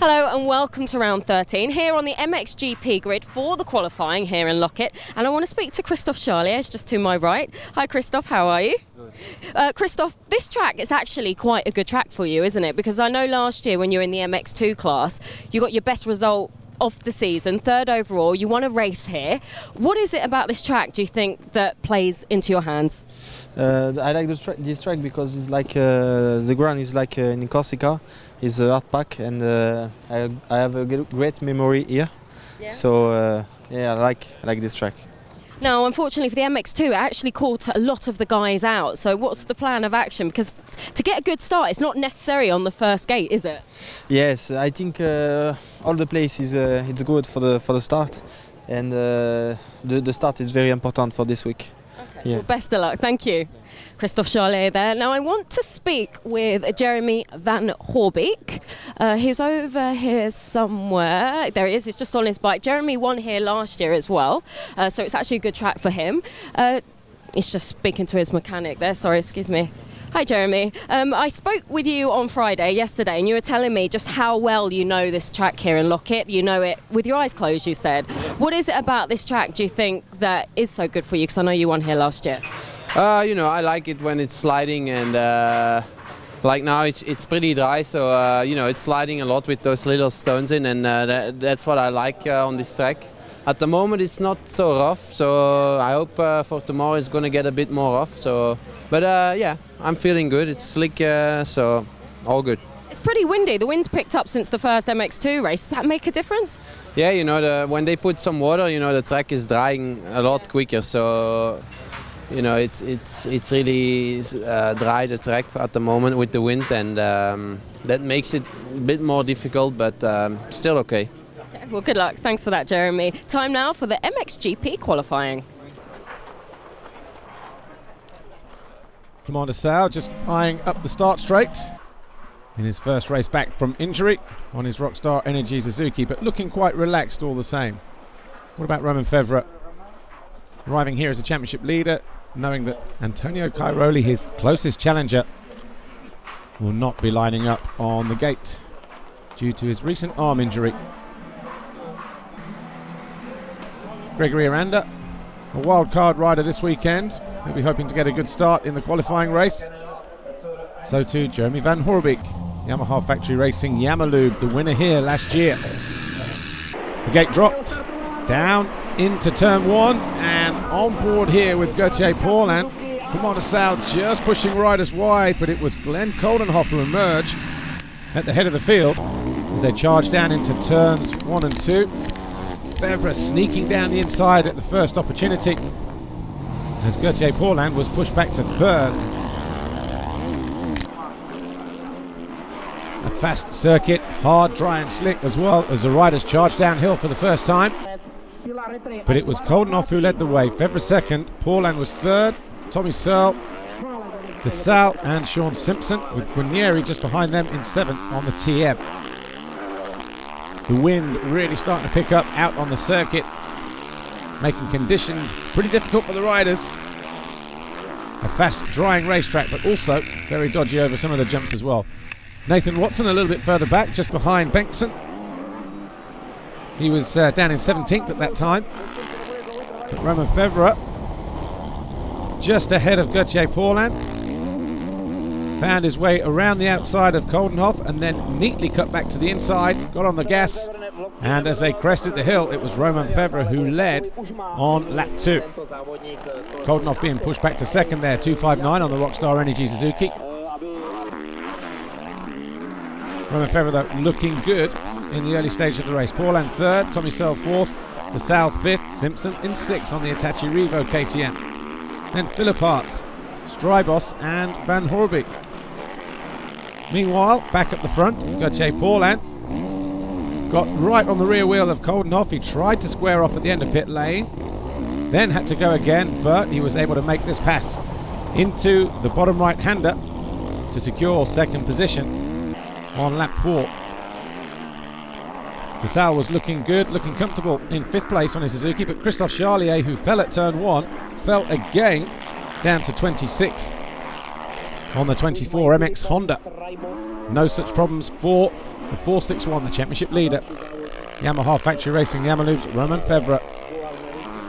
Hello and welcome to round 13 here on the MXGP grid for the qualifying here in Loket. And I want to speak to Christophe Charlier, just to my right. Hi Christophe, how are you? Uh, Christophe, this track is actually quite a good track for you, isn't it? Because I know last year when you were in the MX2 class, you got your best result of the season, third overall. You won a race here. What is it about this track do you think that plays into your hands? Uh, I like tra this track because it's like uh, the ground is like uh, in Corsica, it's a hard pack, and uh, I, I have a great memory here. Yeah. So uh, yeah, I like I like this track. Now, unfortunately for the MX2, it actually caught a lot of the guys out. So, what's the plan of action? Because to get a good start, it's not necessary on the first gate, is it? Yes, I think uh, all the place is uh, it's good for the for the start, and uh, the the start is very important for this week. Yeah. Well, best of luck. Thank you. Christophe Charlier there. Now, I want to speak with Jeremy Van Horebeek. Uh, he's over here somewhere. There he is. He's just on his bike. Jeremy won here last year as well, uh, so it's actually a good track for him. Uh, he's just speaking to his mechanic there. Sorry, excuse me. Hi, Jeremy. Um, I spoke with you on Friday, yesterday, and you were telling me just how well you know this track here in Loket. You know it with your eyes closed, you said. What is it about this track do you think that is so good for you? Because I know you won here last year. Uh, you know, I like it when it's sliding and uh, like now it's, it's pretty dry, so uh, you know it's sliding a lot with those little stones in, and uh, that, that's what I like uh, on this track. At the moment, it's not so rough, so I hope uh, for tomorrow it's going to get a bit more rough. So, but yeah, I'm feeling good. It's slick, so all good. It's pretty windy. The wind's picked up since the first MX2 race. Does that make a difference? Yeah, you know, the, when they put some water, you know, the track is drying a lot quicker. So you know, it's it's it's really uh, dry the track at the moment with the wind, and um, that makes it a bit more difficult, but um, still okay. Well, good luck. Thanks for that, Jeremy. Time now for the MXGP qualifying. Clement Desalle just eyeing up the start straight in his first race back from injury on his Rockstar Energy Suzuki, but looking quite relaxed all the same. What about Romain Febvre? Arriving here as a championship leader, knowing that Antonio Cairoli, his closest challenger, will not be lining up on the gate due to his recent arm injury. Gregory Aranda, a wild card rider this weekend. He'll be hoping to get a good start in the qualifying race. So too Jeremy Van Horebeek, Yamaha Factory Racing Yamalube, the winner here last year. The gate dropped, down into turn one and on board here with Gauthier Paulin. Clement Desalle just pushing riders wide, but it was Glenn Coldenhoff emerged at the head of the field as they charge down into turns one and two. Febvre sneaking down the inside at the first opportunity as Gauthier Paulin was pushed back to third. A fast circuit, hard, dry and slick as well as the riders charge downhill for the first time. But it was Coldenhoff who led the way. Febvre second, Paulin was third, Tommy Searle, Desalle and Shaun Simpson, with Guarneri just behind them in seventh on the TM. The wind really starting to pick up out on the circuit, making conditions pretty difficult for the riders. A fast drying racetrack, but also very dodgy over some of the jumps as well. Nathan Watson a little bit further back, just behind Bengtson. He was uh, down in 17th at that time. But Romain Febvre just ahead of Gauthier Paulin. Found his way around the outside of Coldenhoff and then neatly cut back to the inside, got on the gas, and as they crested the hill, it was Romain Febvre who led on lap two. Coldenhoff being pushed back to second there, 259 on the Rockstar Energy Suzuki. Romain Febvre looking good in the early stage of the race. Paulin third, Tommy Searle fourth, Desalle fifth, Simpson in sixth on the Hitachi Revo KTM. Then Philipp Hartz, Strijbos and Van Horebeek. Meanwhile, back at the front, Gauthier Paulin got right on the rear wheel of Coldenhoff. He tried to square off at the end of pit lane, then had to go again, but he was able to make this pass into the bottom right-hander to secure second position on lap four. Desalle was looking good, looking comfortable in fifth place on his Suzuki, but Christophe Charlier, who fell at turn one, fell again down to 26th on the 24 MX Honda. No such problems for the 461, the championship leader. Yamaha Factory Racing Yamalube's Romain Febvre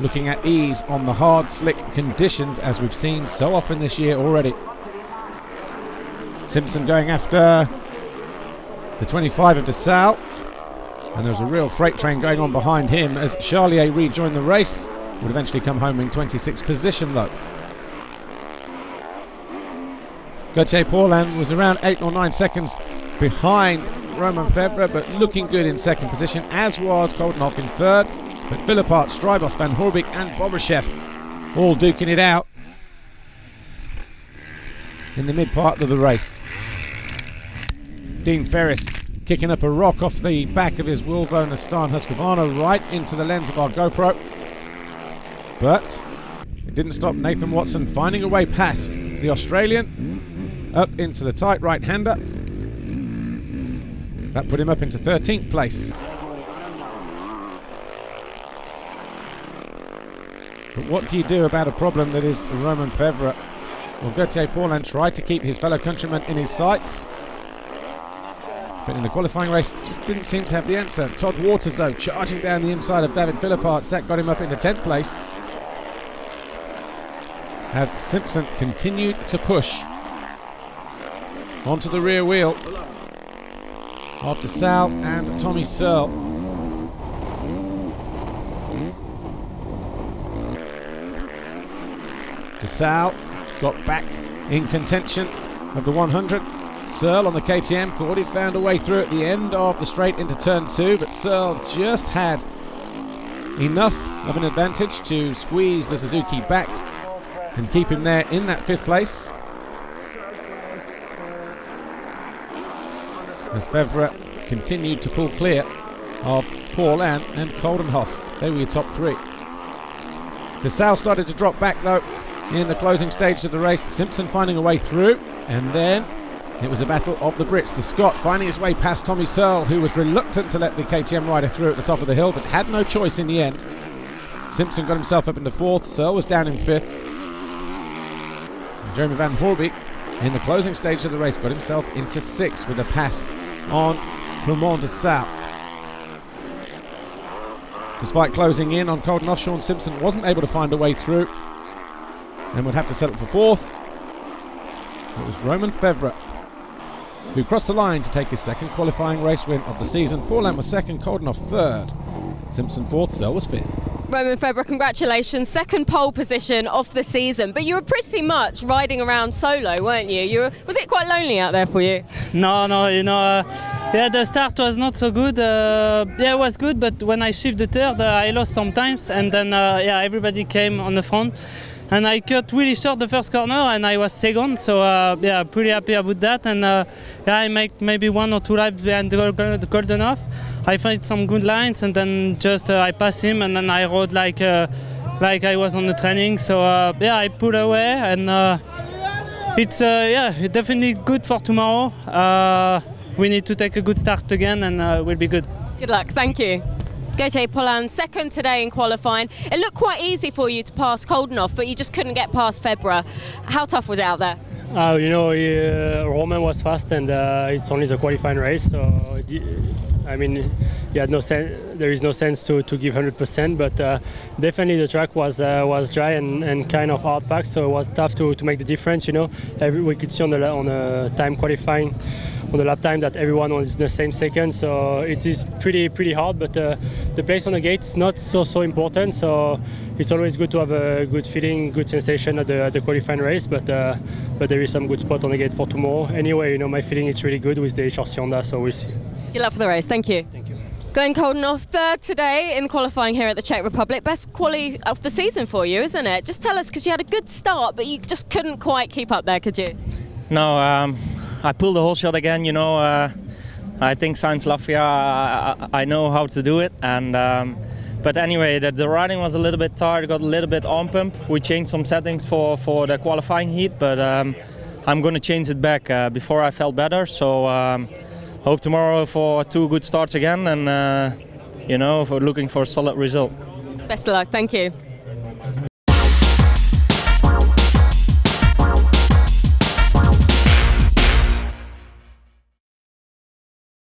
looking at ease on the hard, slick conditions as we've seen so often this year already. Simpson going after the 25 of Desalle. And there's a real freight train going on behind him as Charlier rejoined the race. Would eventually come home in 26th position though. Gauthier Paulin was around 8 or 9 seconds behind Romain Febvre, but looking good in second position, as was Coldenhoff in third. But Philippaerts, Strijbos, Van Horebeek, and Bobryshev all duking it out in the mid part of the race. Dean Ferris kicking up a rock off the back of his Volvo Nissan Husqvarna right into the lens of our GoPro. But it didn't stop Nathan Watson finding a way past the Australian up into the tight right hander. That put him up into 13th place. But what do you do about a problem that is Romain Febvre? Well, Gauthier Paulin tried to keep his fellow countrymen in his sights. But in the qualifying race, just didn't seem to have the answer. Todd Waters, though, charging down the inside of David Philippaerts. That got him up into 10th place. As Simpson continued to push onto the rear wheel after Sal and Tommy Searle. Sal got back in contention of the 100. Searle on the KTM thought he'd found a way through at the end of the straight into turn two, but Searle just had enough of an advantage to squeeze the Suzuki back and keep him there in that fifth place. As Febvre continued to pull clear of Paulin and Coldenhoff. They were your top three. Desalle started to drop back though in the closing stage of the race. Simpson finding a way through, and then it was a battle of the Brits. The Scot finding his way past Tommy Searle, who was reluctant to let the KTM rider through at the top of the hill, but had no choice in the end. Simpson got himself up into fourth. Searle was down in fifth. And Jeremy Van Horebeek, in the closing stage of the race, got himself into sixth with a pass on Clement Desalle. Despite closing in on Coldenhoff, Shaun Simpson wasn't able to find a way through and would have to settle for fourth. It was Romain Febvre who crossed the line to take his second qualifying race win of the season. Paul Paulin was second, Coldenhoff third, Simpson fourth, Searle was fifth. Romain Febvre, congratulations. Second pole position of the season. But you were pretty much riding around solo, weren't you? you were, was it quite lonely out there for you? No, no, you know, uh, yeah, the start was not so good. Uh, yeah, it was good, but when I shifted the third, uh, I lost sometimes. And then, uh, yeah, everybody came on the front and I cut really short the first corner and I was second so uh, yeah pretty happy about that and uh, yeah I make maybe one or two laps behind the, the Coldenhoff I find some good lines and then just uh, I pass him and then I rode like uh, like I was on the training so uh, yeah I pull away and uh, it's yeah definitely good for tomorrow we need to take a good start again and we'll be good good luck thank you Gauthier Paulin, second today in qualifying. It looked quite easy for you to pass Coldenhoff, but you just couldn't get past Febvre. How tough was it out there? Uh, you know, uh, Romain was fast, and uh, it's only the qualifying race. So, I mean, had no there is no sense to, to give 100%, but uh, definitely the track was uh, was dry and, and kind of hard packed, so it was tough to, to make the difference. You know, Every, we could see on the on the time qualifying on the lap time that everyone was in the same second. So it is pretty pretty hard, but uh, the place on the gate is not so so important. So it's always good to have a good feeling, good sensation at the, at the qualifying race. But uh, but there is some good spot on the gate for tomorrow. Anyway, you know my feeling is really good with the HRC Honda, so we'll see. Good luck for the race. Thank you. Thank you. Glenn Coldenhoff, third today in qualifying here at the Czech Republic. Best quali of the season for you, isn't it? Just tell us, because you had a good start, but you just couldn't quite keep up there, could you? No, um, I pulled the whole shot again. You know, uh, I think Sainz Lafia, I, I, know how to do it. And um, but anyway, the, the, riding was a little bit tired. Got a little bit on pump. We changed some settings for for the qualifying heat, but um, I'm going to change it back. Uh, before I felt better, so um, hope tomorrow for two good starts again, and uh, you know, for looking for a solid result. Best of luck. Thank you.